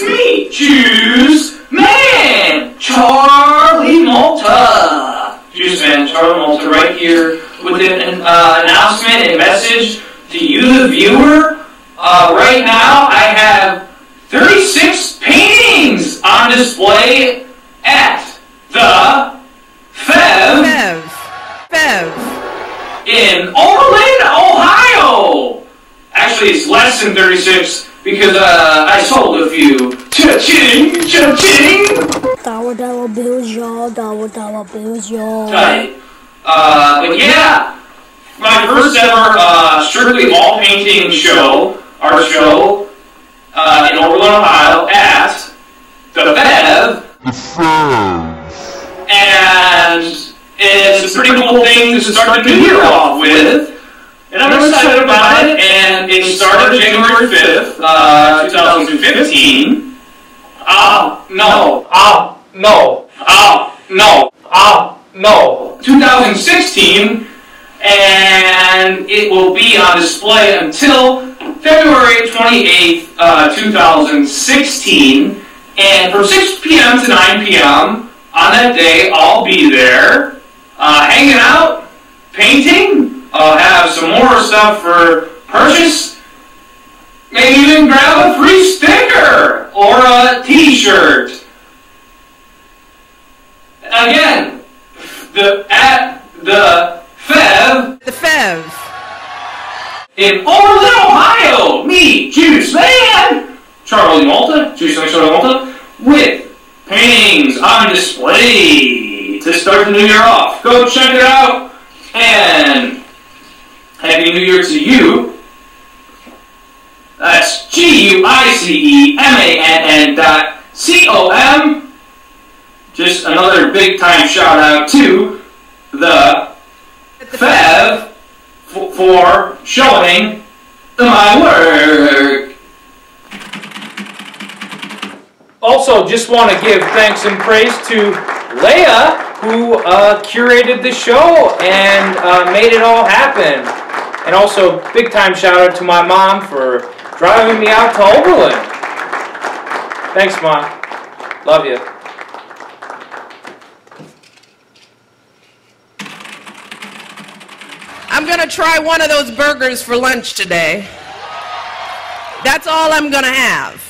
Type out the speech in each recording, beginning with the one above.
it's me, Guice Mann, Charlie Malta. Guice Mann, Charlie Malta, right here with an uh, announcement and message to you, the viewer. Uh, right now, I have 36 paintings on display at the Feve Feve. Feve. in Oberlin, Ohio. Actually, it's less than 36 because uh, I sold a few. Cha-ching, cha-ching. Dollar dollar bills, y'all. Dollar dollar bills, y'all. Right. Uh, but yeah, my first ever uh, strictly all painting show, art show, uh, in Oberlin, Ohio, at the Feve. And it's a pretty cool thing to start the new year off with. And I'm excited about it, and it started January 5th, uh, 2015. Oh, no. Oh, no. Oh, no. Oh, no. 2016, and it will be on display until February 28th, uh, 2016. And from 6 p.m. to 9 p.m. on that day, I'll be there, uh, hanging out, painting. I'll have some more stuff for purchase. Maybe even grab a free sticker or a t-shirt. Again, the at the Feve The Feve. in Oberlin, Ohio. Me, Guice Mann, Charlie Malta, Guice Mann, Charlie Malta, with paintings on display to start the new year off. Go check it out and Happy New Year to you. That's G U I C E M A N N dot C O M. Just another big time shout out to the Feve for showing my work. Also, just want to give thanks and praise to Leia, who uh, curated the show and uh, made it all happen. And also, big time shout out to my mom for driving me out to Oberlin. Thanks, Mom. Love you. I'm gonna try one of those burgers for lunch today. That's all I'm gonna have.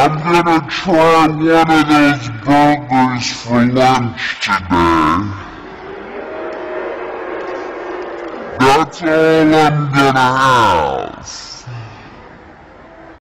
I'm gonna try one of those burgers for lunch today. That's all I'm gonna have.